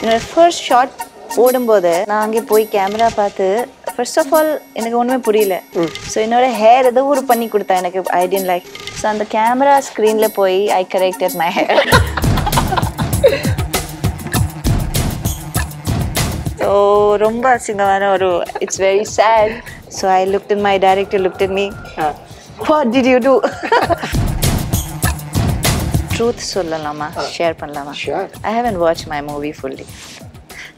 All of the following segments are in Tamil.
என்னோட ஃபர்ஸ்ட் ஷாட் ஓடும்போது நான் அங்கே போய் கேமரா பார்த்து ஃபர்ஸ்ட் ஆஃப் ஆல் எனக்கு ஒன்றுமே புரியல. ஸோ என்னோட ஹேர் ஏதோ ஒரு பண்ணி கொடுத்தா எனக்கு ஐ டென்ட் லைக் ஸோ அந்த கேமரா ஸ்க்ரீனில் போய் I corrected my hair so ரொம்ப அசிங்கமான ஒரு it's very sad so I looked in my director looked in me what did you do truth சொல்லலாமா? ஷேர் பண்ணலாமா. I haven't watch my movie fully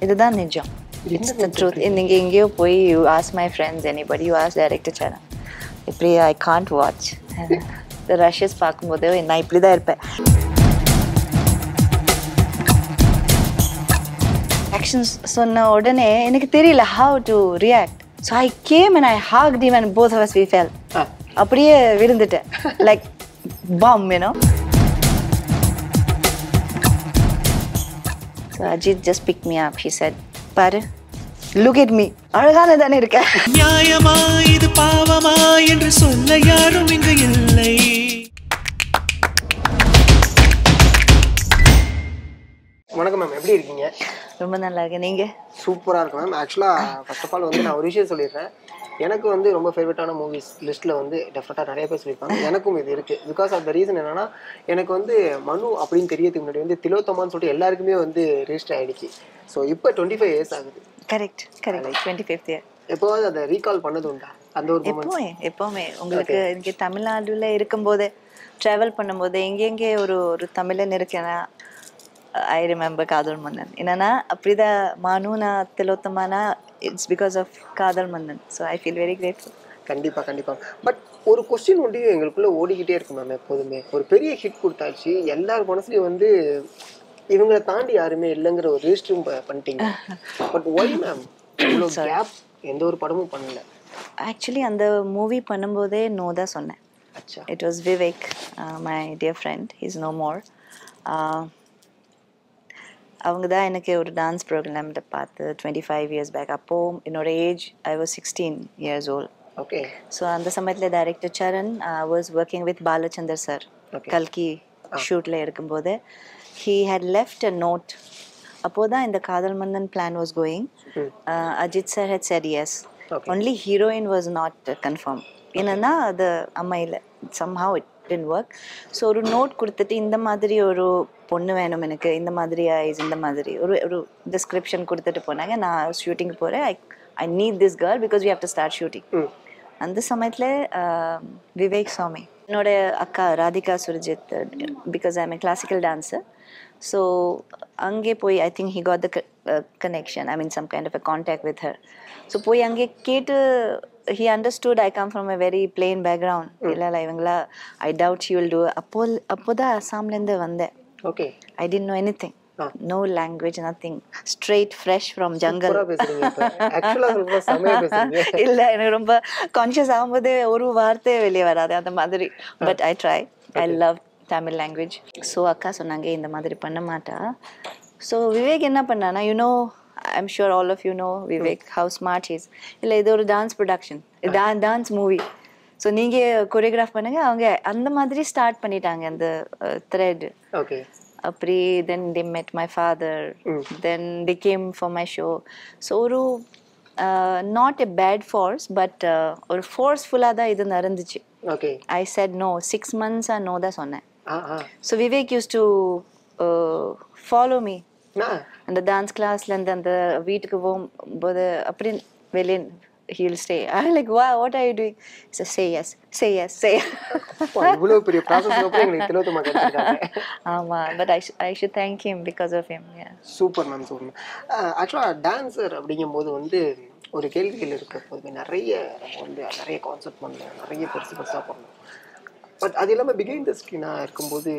இதுதான் நிஜம். இட்ஸ் த ட்ரூத் நீங்கள் எங்கேயோ போய் you ask my friends anybody you ask director channel இப்படி ஐ காண்ட் வாட்ச் ரஷஸ் பார்க்கும்போது நான் இப்படி தான் இருப்பேன். ஆக்ஷன்ஸ் சொன்ன உடனே எனக்கு தெரியல how to react so I came and I hugged and both of us we fell. அப்படியே விழுந்துட்டேன். Like bomb you know so Ajith just pick me up he said பாரு லுக் இட் மீ அழகான தானே இருக்க. நியாயமா இது பாவமா என்று சொல்ல யாரும் இங்கு இல்லை. வணக்கம் மேம் எப்படி இருக்கீங்க? ரொம்ப நல்லா இருக்கு நீங்க? சூப்பராக இருக்கு மேம் ஆக்சுவலாக ஃபர்ஸ்ட் ஆஃப் ஆல் வந்து நான் ஒரு விஷயம் சொல்லிடுறேன். எனக்கு வந்து ரொம்ப ஃபேவரட்டான மூவிஸ் லிஸ்ட்டில் வந்து டெஃபினட்டாக நிறைய பேர் சொல்லியிருப்பாங்க எனக்கும் இது இருக்குது பிகாஸ் ஆஃப் த ரீசன் என்னன்னா எனக்கு வந்து மனு அப்படின்னு தெரியறதுக்கு முன்னாடி வந்து திலோத்தமான்னு சொல்லிட்டு எல்லாருக்குமே வந்து ரெஜிஸ்டர் ஆயிடுச்சு. ஸோ இப்போ டுவெண்ட்டி ஃபைவ் இயர்ஸ் ஆகுது. Correct correct twenty fifth year எப்போவாவது அதை ரீகால் பண்ணது உண்டா? அந்த ஒரு எப்பவுமே எப்பவுமே. உங்களுக்கு இங்கே தமிழ்நாடுல இருக்கும்போது ட்ராவல் பண்ணும்போது எங்கெங்கே ஒரு ஒரு தமிழன் இருக்கேன்னா ஐ ரிமெம்பர் காதல் மன்னன் என்னன்னா அப்படிதான் மானுனா திலோத்தமானா it's because of Kadhal Mannan so I feel very grateful கண்டிப்பாக கண்டிப்பாக பட் ஒரு கொஸ்டின் ஒன்று எங்களுக்குள்ள ஓடிக்கிட்டே இருக்கும் மேம் எப்போதுமே. ஒரு பெரிய ஹிட் கொடுத்தாச்சு. எல்லார் மனசுலையும் வந்து இவங்களை தாண்டி யாருமே இல்லைங்கிற ஒரு ரிஜிஸ்டரும் பண்ணிட்டீங்க. பட் ஒய் மேம் இவ்வளோ கேப் எந்த ஒரு படமும் பண்ணல. ஆக்சுவலி அந்த மூவி பண்ணும்போதே நோ தான் சொன்னேன். It was Vivek my dear friend is no more அவங்க தான் எனக்கு ஒரு டான்ஸ் ப்ரோக்ராமில் பார்த்து டுவெண்ட்டி ஃபைவ் இயர்ஸ் பேக் அப்போது என்னோட age I was sixteen years old okay so அந்த சமயத்தில் director Saran was working with Balachander sir. கல்கி ஷூட்டில் இருக்கும்போது he had left a note அப்போது தான் இந்த Kadhal Mannan plan was going Ajith sir had said yes. Only heroine was not confirm என்னன்னா அது அம்மா இல்லை somehow it didn't work so ஒரு நோட் கொடுத்துட்டு இந்த மாதிரி ஒரு பொண்ணு வேணும் எனக்கு இந்த மாதிரி ஐஸ் இந்த மாதிரி. ஒரு ஒரு டிஸ்கிரிப்ஷன் கொடுத்துட்டு போனாங்க. நான் ஷூட்டிங் போகிறேன் I I need this girl because we have to start shooting அந்த சமயத்தில் விவேக் சுவாமி என்னோட அக்கா Radhika Surjit because I am classical dancer so அங்கே போய் I think he got the connection I mean some kind of a contact with her so போய் அங்கே கேட்டு he understood I come from a very plain background இல்லை இல்லை இவங்களா I doubt you will do அப்போ அப்போ தான் அஸ்ஸாம்லேருந்து வந்தேன். Okay I didn't know any thing. No language nothing straight fresh from jungle இல்ல எனக்கு ரொம்ப கான்ஷியஸ் ஆகும்போது ஒரு வார்த்தை வெளியே வராது அந்த மாதிரி. But I try I love Tamil language so அக்கா சொன்னாங்க இந்த மாதிரி பண்ண மாட்டா. ஸோ விவேக் என்ன பண்ணானா you know I'm sure all of you know Vivek how smart is இல்லை இது ஒரு dance production dance movie so நீங்கள் கொரியோகிராஃப் பண்ணுங்க. அவங்க அந்த மாதிரி ஸ்டார்ட் பண்ணிட்டாங்க அந்த த்ரெட் ஓகே அப்படி then they met my father then they came for my show so ஒரு not a bad force but ஒரு ஃபோர்ஸ்ஃபுல்லாக தான் இது நடந்துச்சு. Okay I said no six மந்த்ஸாக no தான் சொன்னேன். So Vivek use to follow me அந்த டான்ஸ் கிளாஸ்லேருந்து அந்த வீட்டுக்கு போகும்போது அப்படி வெளியே ஹீல் ஸ்டே ஐ லைக் வா what are you doing so say yes say yes say இவ்வளோ பெரிய ப்ராசஸ் அப்புறம் எங்களுக்கு திலோத்தமா கிடைச்சிருக்காங்க ஆமாம் but I I should thank him because of him super ma'am super ma'am ஆக்சுவலாக டான்ஸர் அப்படிங்கும்போது வந்து ஒரு கேள்விகள் இருக்கு எப்போதுமே நிறைய வந்து நிறைய கான்செப்ட் பண்ணலாம் நிறைய பெருசு பெருசாக பண்ணலாம் பட் அது இல்லாமல் பிகைண்ட் த ஸ்க்ரீனாக இருக்கும்போது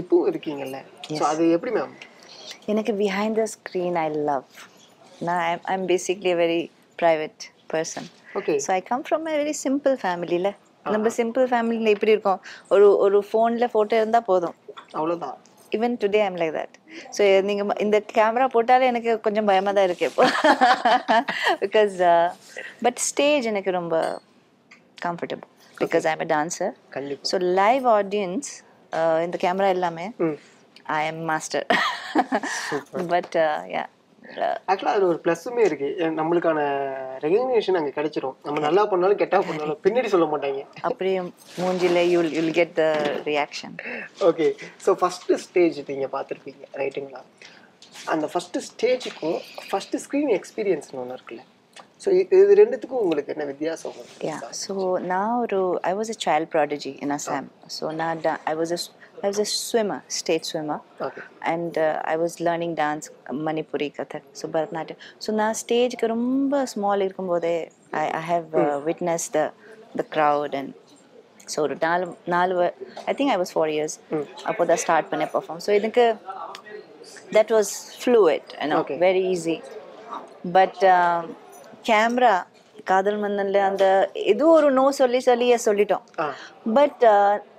இப்பவும் இருக்கீங்கல்ல. ஸோ அது எப்படி மேம் எனக்கு behind the screen I love நான் I am basically very private person okay so I come from a very simple ஃபேமிலியில் நம்ம சிம்பிள் ஃபேமிலியில் எப்படி இருக்கோம்? ஒரு ஒரு ஃபோனில் ஃபோட்டோ இருந்தால் போதும். அவ்வளோதான் even today I'm like that so நீங்கள் இந்த கேமரா போட்டாலே எனக்கு கொஞ்சம் பயமாக தான் இருக்கு இப்போ. பிகாஸ் பட் ஸ்டேஜ் எனக்கு ரொம்ப comfortable because I'm a dancer so live audience இந்த கேமரா எல்லாமே ம் I am master. but uh, yeah, ஆக்சுவலா அது ஒரு ப்ளஸ்ஸுமே இருக்கு. நம்மளுக்கான ரெகக்னேஷன் அங்க கிடைச்சிரும். நம்ம நல்லா பண்ணாலும் கெட்டா பண்ணாலும் பின்னாடி சொல்ல மாட்டாங்க. அப்படியே மூஞ்சில you'll you'll get the reaction okay so first stage நீங்கள் பார்த்துருப்பீங்க. ரைட்டுங்களா அந்த ஃபஸ்ட்டு ஸ்டேஜுக்கும் ஃபஸ்ட்டு ஸ்க்ரீன் எக்ஸ்பீரியன்ஸ்னு ஒன்று இருக்குல்ல. ஸோ இது ரெண்டுத்துக்கும் உங்களுக்கு என்ன வித்தியாசம் now ro- I was a child prodigy in Assam. So now da- I was a s- I was a swimmer, state swimmer, okay and uh, I was learning dance, Manipuri, Kathak, so Bharatanatyam. So now stage ரொம்ப small இருக்கும்போதே I I have uh, witnessed the the crowd and so ஒரு நாலு நாலு I think I was four years அப்போ தான் ஸ்டார்ட் பண்ண பர்ஃபார்ம் ஸோ இதுக்கு that was fluid Okay. Very easy but camera காதல் மன்னன்ல அந்த ஏதோ ஒரு நோ சொல்லி சொல்லி சொல்லிட்டோம். பட்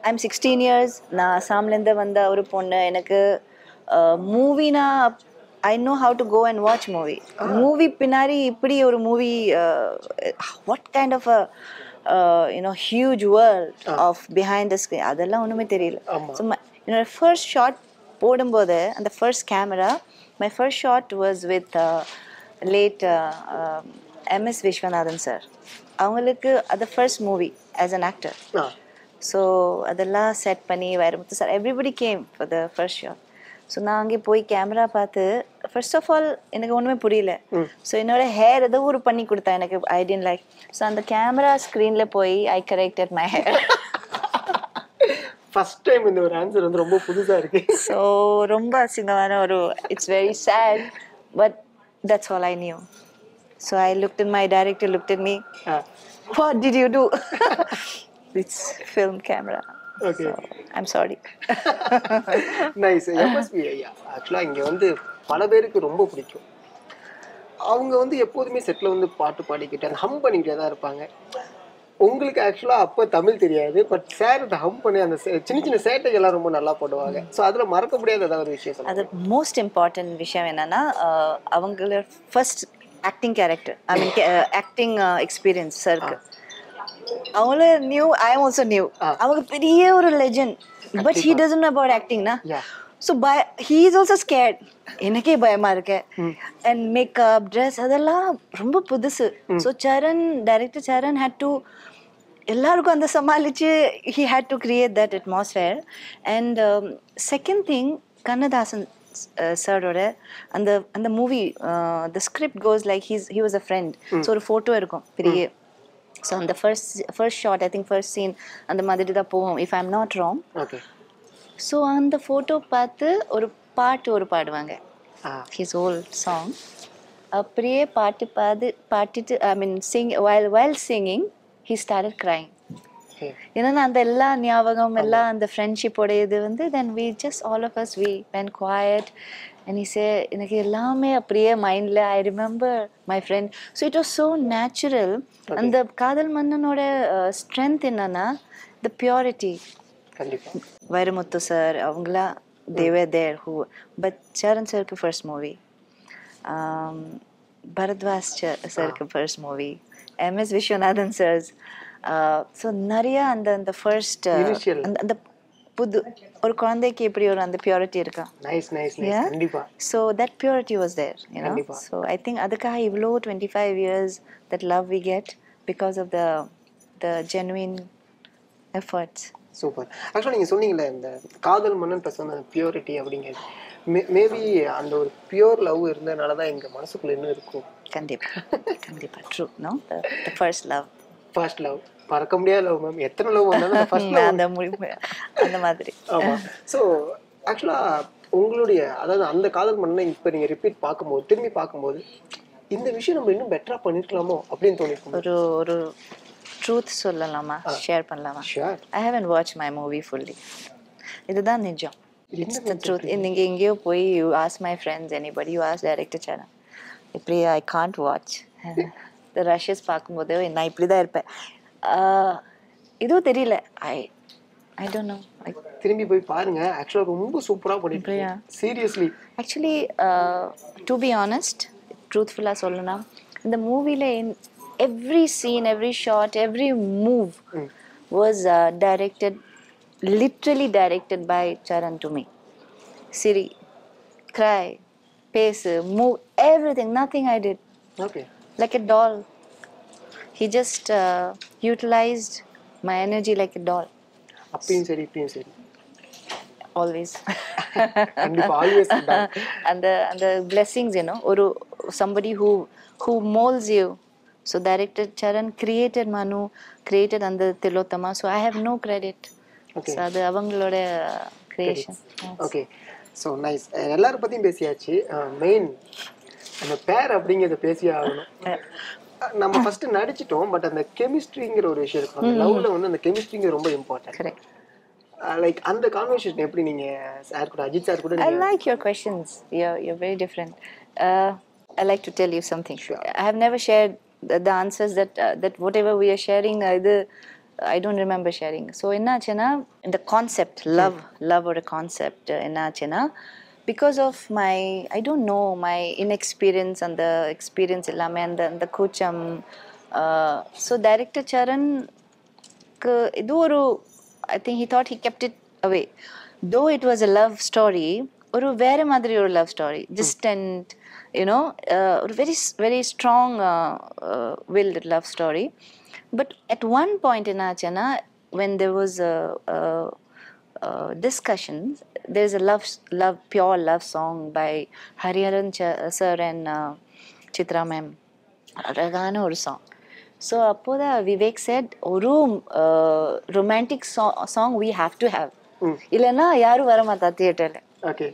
ஐம் சிக்ஸ்டீன் இயர்ஸ் நான் அசாம்லேருந்து வந்த ஒரு பொண்ணு. எனக்கு மூவினா I know how to go and watch movie movie பின்னாடி இப்படி ஒரு movie what kind of you know huge world of behind the screen அதெல்லாம் ஒன்றுமே தெரியல. ஸோ என்னோட ஃபர்ஸ்ட் ஷாட் போடும்போது அந்த first camera my first shot was with late MS Viswanathan sir அவங்களுக்கு அது first movie as an actor so அதெல்லாம் செட் பண்ணி Vairamuthu sir everybody came for the first shot so நான் அங்கே போய் கேமரா பார்த்து ஃபர்ஸ்ட் ஆஃப் ஆல் எனக்கு ஒன்றுமே புரியல. ஸோ என்னோட ஹேர் ஏதோ ஒரு பண்ணி கொடுத்தா எனக்கு ஐ டென்ட் லைக் ஸோ அந்த கேமரா ஸ்க்ரீனில் போய் I corrected my hair first time இந்த ஒரு ஆன்சர் வந்து ரொம்ப புதுசா இருக்கு. ஸோ ரொம்ப அசிங்கமான ஒரு it's very sad but that's all I knew so I looked in my director looked in me ah what did you do it's film camera okay I'm sorry nice MSP ஐயா ஆக்சுவலாக இங்கே வந்து பல பேருக்கு ரொம்ப பிடிக்கும். அவங்க வந்து எப்போதுமே செட்டில் வந்து பாட்டு பாடிக்கிட்டு அந்த ஹம் பண்ணிக்கிட்டே தான் இருப்பாங்க. உங்களுக்கு ஆக்சுவலாக அப்போ தமிழ் தெரியாது பட் சார் அந்த ஹம் பண்ணி அந்த சின்ன சின்ன சேட்டைகள்லாம் ரொம்ப நல்லா போடுவாங்க. ஸோ அதில் மறக்க முடியாத ஏதாவது ஒரு விஷயம் அது மோஸ்ட் இம்பார்ட்டன்ட் விஷயம் என்னன்னா அஹ், அவங்களோட first acting character I mean acting experience சருக்கு அவங்கள new I am also new அவங்க பெரிய ஒரு legend but he doesn't about ஆக்டிங்னா so பய ஹீ இஸ் ஆல்சோ ஸ்கேட் எனக்கே பயமா இருக்கு. அண்ட் மேக்கப் ட்ரெஸ் அதெல்லாம் ரொம்ப புதுசு. So Charan director Charan had to எல்லாருக்கும் அந்த சமாளிச்சு he had to create that atmosphere and second thing Kannadasan சாரோட அந்த அந்த movie the script goes like he's he was a friend so ஒரு ஃபோட்டோ இருக்கும் பெரிய. ஸோ அந்த first first shot I think first scene அந்த மாதிரி தான் போவோம் if I am not wrong okay so அந்த ஃபோட்டோ பார்த்து ஒரு பாட்டு ஒரு பாடுவாங்க. ஹிஸ் ஓல் சாங் அப்படியே பாட்டு பாடு பாடிட்டு I mean sing while while singing he started crying ஏன்னா அந்த எல்லா ஞாபகம் எல்லாம் அந்த ஃப்ரெண்ட்ஷிப்போட இது வந்து then we just all of us we when quiet and say எனக்கு எல்லாமே அப்படியே மைண்டில் I remember my friend so it was so natural அந்த காதல் மன்னனோட ஸ்ட்ரென்த் என்னன்னா த பியூரிட்டி வைரமுத்து சார் அவங்களாம் தேவர் தேர் ஹூ பட் சரண் சருக்கு first movie Bharadwaj சருக்கு first movie MS Viswanathan sir's so நிறைய அந்த அந்த ஃபர்ஸ்ட். அந்த அந்த புது ஒரு குழந்தைக்கு எப்படி ஒரு அந்த பியூரிட்டி இருக்கா? நைஸ் நைஸ் கண்டிப்பாக so that purity was there கண்டிப்பா. ஸோ ஐ திங்க் அதுக்காக இவ்வளோ twenty five years that love we get because of the the genuine efforts super ஆக்சுவலாக நீங்கள் சொன்னீங்களே இந்த காதல் மன்னன் ப்ளஸ் வந்து பியூரிட்டி அப்படிங்கிறது. மே மேபி அந்த ஒரு பியூர் லவ் இருந்ததுனால தான் எங்கள் மனசுக்குள்ள இன்னும் இருக்கும். கண்டிப்பா. கண்டிப்பா. True no the first love first love மறக்க முடியாத லவ் மேம் எத்தனை லவ் வந்தாலும் ஃபர்ஸ்ட் லவ் அந்த அந்த மாதிரி. ஆமாம் ஸோ ஆக்சுவலாக உங்களுடைய அதாவது அந்த காதல் மன்னனை இப்போ நீங்கள் ரிப்பீட் பார்க்கும்போது திரும்பி பார்க்கும்போது இந்த விஷயம் நம்ம இன்னும் பெட்டராக பண்ணிருக்கலாமோ அப்படின்னு தோணிருக்கும். ஒரு ஒரு ட்ரூத் சொல்லலாமா? ஷேர் பண்ணலாமா? I haven't watch my movie fully இதுதான் நிஜம். இட்ஸ் த ட்ரூத் நீங்கள் எங்கேயோ போய் you ask my friends anybody you ask director channel இப்படி ஐ காண்ட் வாட்ச் இந்த ரஷஸ் பார்க்கும்போது நான் இப்படி தான் இருப்பேன். இதுவும் தெரியல. ஐ ஐ டோன்ட் நோ திரும்பி போய் பாருங்க. ஆக்சுவலாக ரொம்ப சூப்பராக பண்ணிட்டு? Seriously actually to be honest ட்ரூத்ஃபுல்லாக சொல்லணும் இந்த மூவியில் every scene every shot every move was directed literally directed by Charan to me Siri cry பேசு move everything nothing I did like a doll. He just uh, utilized my energy like a doll, அப்பயும் சரி இப்பயும் சரி always. கண்டிப்பா always and the and the blessings, you know, or somebody who who molds you. So director Charan created Manu, created under Tilotama. So I have no credit. Okay. So அது அவங்களோட creation. ஓகே ஸோ நைஸ் எல்லாரும் பத்தியும் பேசியாச்சு மெயின் நம்ம பேர் அப்படிங்கிறத பேசியே ஆகணும் நம்ம ஃபர்ஸ்ட் நடிச்சிட்டோம் பட் அந்த கெமிஸ்ட்ரிங்கிற ஒரு விஷயம் இருக்கும் அந்த லவ்ல வந்து அந்த கெமிஸ்ட்ரிங்க ரொம்ப இம்பார்ட்டன்ட். லைக் அந்த கான்வர்சேஷன் எப்படி நீங்க சார் கூட அஜித் சார் கூட questions. You're, you're very different. Uh, I like to tell you something. I have never shared the, the answers that uh, that whatever we are sharing, uh, the, I don't remember sharing. So என்னாச்சுன்னா the concept, love, love or a concept, uh, என்னாச்சுன்னா because of my, I don't know, my inexperience and the experience எல்லாமே அந்த அந்த கூச்சம் uh, so director Charan க்கு இது ஒரு I think he thought he kept it away though it was a love story ஒரு வேற மாதிரி ஒரு love story distant you know ஒரு very very strong wild love story but at one point என்ன ஆச்சுன்னா when there was discussion there's a love love pure love song by hariharan Ch- sir and uh, chitra ma'am. அழகான ஒரு சாங் ஸோ அப்போதான் விவேக் செட் ஒரு romantic song we have to have இல்லைன்னா யாரும் வர மாட்டா தியேட்டரில் okay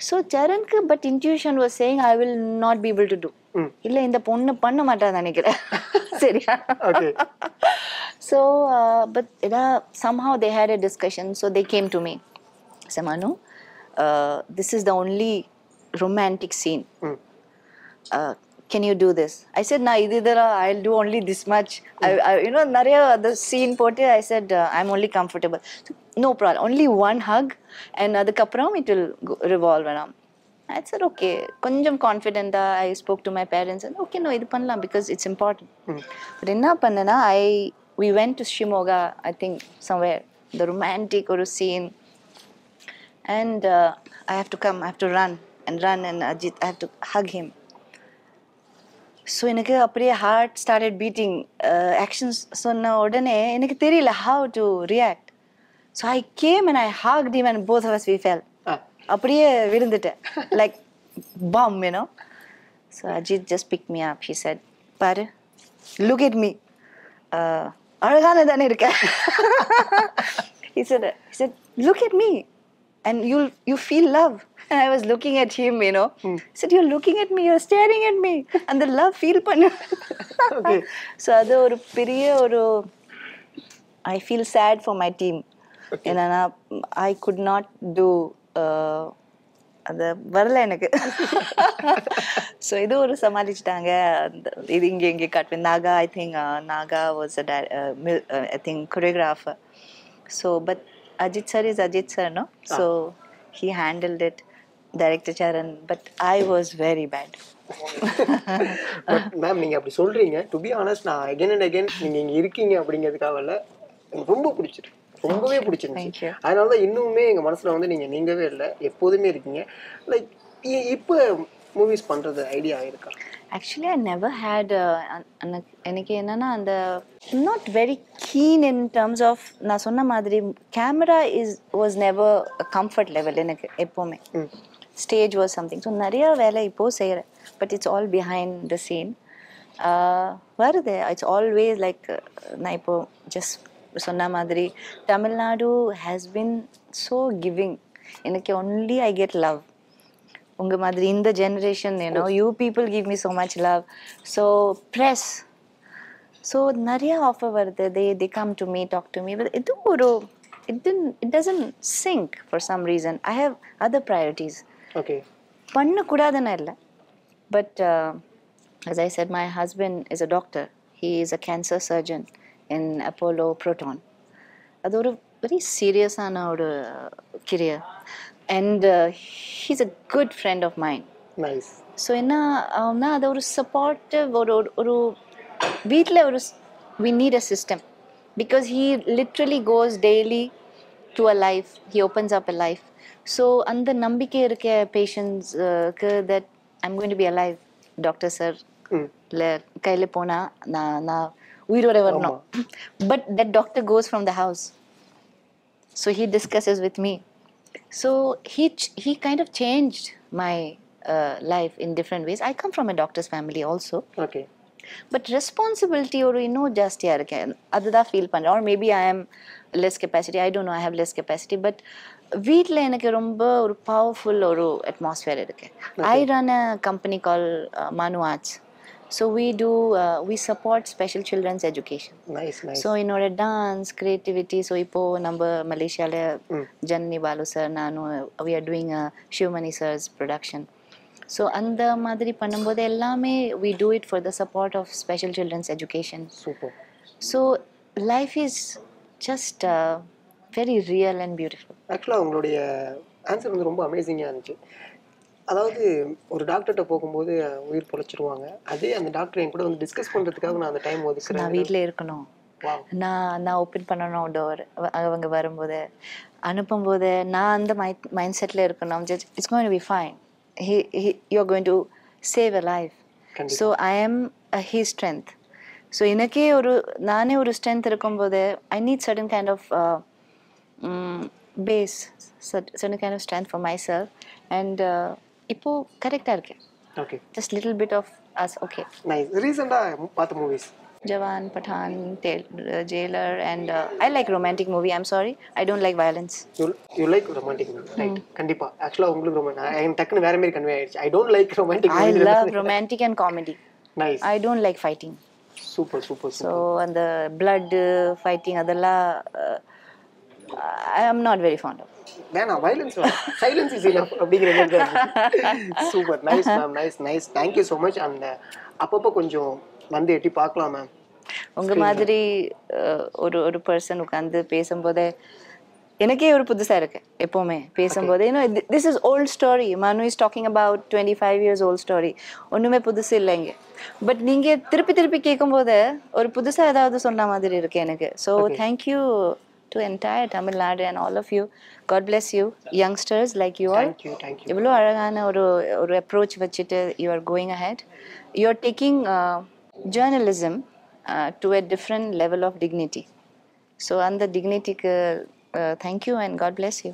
so சரண்க்கு but intuition was saying I will not be able to do இல்லை இந்த பொண்ணு பண்ண மாட்டான்னு நினைக்கிறேன். சரியா? Okay so uh, but uh, somehow they had a discussion so they came to me said manu uh, this is the only romantic scene uh, can you do this i said na ididara i'll do only this much I, I, you know nariya the scene போட்டு i said uh, i'm only comfortable so, no problem only one hug and அதுக்கப்புறம் it will go, revolve around I said, okay, கொஞ்சம் கான்ஃபிடென்ட்டா I spoke to my parents okay no இது பண்ணலாம் பிகாஸ் இட்ஸ் இம்பார்ட்டன்ட் பட் என்ன பண்ணேன்னா I we went to Shimoga I think somewhere the romantic ஒரு scene and I have to come I have to run and run and Ajith I have to hug him so எனக்கு அப்படியே ஹார்ட் ஸ்டார்டட் பீட்டிங் ஆக்ஷன்ஸ் சொன்ன உடனே எனக்கு தெரியல how to react so I came and I hack him and both of us we fell அப்படியே விழுந்துட்டேன். Like bomb you know so Ajith just pick me up he said பாரு லுக் இட் மீ அழகான தானே இருக்க. He said he said look at me. And you'll you feel love. And i was looking at him you know. He said you're looking at me you're staring at me. And the love feel பண்ணு so அது ஒரு பெரிய ஒரு I feel sad for my team என்னன்னா ஐ குட் நாட் டூ அது வரல எனக்கு. ஸோ இது ஒரு சமாளிச்சிட்டாங்க. அந்த இது இங்கே இங்கே காட்டுவேன் Naga I think Naga was I think choreographer so but Ajith sir is Ajith sir no so he handled it director Charan but I was very bad but ma'am நீங்க அப்படி சொல்றீங்க. டு பி ஆனஸ்ட் நான் அகைன் அண்ட் அகைன் நீங்க இங்க இருக்கீங்க அப்படிங்கிறதுக்காக எனக்கு ரொம்ப பிடிச்சிருக்கு. ரொம்பவே பிடிச்சிருந்துச்சு. அதனால தான் இன்னுமே எங்க மனசுல வந்து நீங்க நீங்கவே இல்லை எப்போதுமே இருக்கீங்க. லைக் இப்போ மூவிஸ் பண்றது ஐடியா இருக்கா ஆக்சுவலி ஐ நெவர் ஹேட் எனக்கு என்னன்னா அந்த not very keen in terms of நான் சொன்ன மாதிரி camera is was never comfort level எனக்கு எப்போவுமே. ஸ்டேஜ் வாஸ் சம்திங் ஸோ நிறைய வேலை இப்போது செய்கிறேன் but it's all behind the scene வருது. இட்ஸ் ஆல்வேஸ் லைக் நான் இப்போ ஜஸ்ட் சொன்ன மாதிரி Tamil Nadu has been so giving எனக்கு ஒன்லி ஐ கெட் லவ் உங்க மாதிரி இந்த generation you know you people give me so much love so press so நிறைய ஆஃபர் வருது. They they come to me talk to me இது ஒரு it it doesn't sync for some reason I have other priorities okay பண்ணக்கூடாதுன்னு இல்லை. But as I said, my husband is a doctor. He is a cancer surgeon in Apollo Proton. அது ஒரு வெரி சீரியஸான ஒரு career and he's a good friend of mine nice so என்ன ஆகும்னா அது ஒரு சப்போர்ட்டிவ் ஒரு ஒரு- ஒரு வீட்டில் ஒரு we need a system because he literally goes daily to a life he opens up a life so அந்த நம்பிக்கை இருக்க பேஷண்ட்ஸ்க்கு that I'm going to be alive doctor sir ம். இல்லை கையில் போனால் நான் நான் உயிரோட வரணும். But that doctor goes from the house so he discusses with me so he he kind of changed my life in different ways I come from a doctors family also okay but responsibility ஒரு இன்னும் ஜாஸ்தியாக இருக்கேன் அதுதான் ஃபீல் பண்ணுறேன் or maybe I am less capacity I don't know I have less capacity but வீட்டில் எனக்கு ரொம்ப ஒரு பவர்ஃபுல் ஒரு அட்மாஸ்ஃபியர் இருக்கு. ஐ run a company called Manu arts so we do we support special childrens education nice nice so என்னோட டான்ஸ் கிரியேட்டிவிட்டி ஸோ இப்போது நம்ம மலேசியாவில் ஜன்னி பாலு சார் நானும் we are doing Sivamani sir's production so அந்த மாதிரி பண்ணும்போது எல்லாமே we do it for the support of special childrens education super so life is just very real and beautiful ஆக்சுவலாக உங்களுடைய ஆன்சர் வந்து ரொம்ப அமேசிங்காக இருந்துச்சு. அதாவது ஒரு டாக்டர்கிட்ட போகும்போது உயிர் பொழைச்சிருவாங்க. அதே அந்த டாக்டர் என் கூட வந்து டிஸ்கஸ் பண்ணுறதுக்காக நான் அந்த டைம் நான் ஒதுக்குறேன் வீட்டில் இருக்கணும். நான் நான் ஓப்பன் பண்ணணும் டோர் அவங்க வரும்போது அனுப்பும்போது நான் அந்த மை மைண்ட் செட்டில் இருக்கணும். Just it's going be fine he you going to save a life. So I am he strength so எனக்கே ஒரு நானே ஒரு ஸ்ட்ரென்த் இருக்கும்போது I need certain kind of base certain kind of strength for myself and இப்போது கரெக்டாக இருக்கேன் okay just little bit of us okay nice ரீசெண்டாக பார்த்த movies uh, Jailer, and uh, I like romantic movie. I'm sorry, I don't like violence. You like romantic movie right கண்டிப்பா ஆக்சுவலாக உங்களுக்கு ரொம்ப எனக்கு டக்குன்னு வேற மாதிரி கன்வே ஆயிடுச்சு I don't like romantic I love romantic and comedy. Nice I don't like fighting. Super super the blood uh, fighting, அதெல்லாம் I am not very fond of. வேணாம் வயலன்ஸ் சைலன்ஸ் இஸ் இனஃப் அப்படிங்கிற super nice ma'am nice nice thank you so much அந்த அப்பப்போ கொஞ்சம் வந்து எட்டி பார்க்கலாம் மேம் உங்க மாதிரி ஒரு ஒரு பர்சன் உட்காந்து பேசும்போதே எனக்கே ஒரு புதுசா இருக்கு எப்பவுமே. பேசும்போது ஏன்னா this is old story Manu is talking about twenty five years old story ஒன்றுமே புதுசு இல்லைங்க பட் நீங்க திருப்பி திருப்பி கேட்கும்போது ஒரு புதுசா ஏதாவது சொன்ன மாதிரி இருக்கு எனக்கு. So thank you to entire Tamil Nadu and all of you God bless you youngsters like you all thank you thank you இவ்வளோ அழகான ஒரு ஒரு அப்ரோச் வச்சுட்டு you are going ahead you are taking journalism to a different level of dignity so அந்த டிக்னிட்டிக்கு thank you and God bless you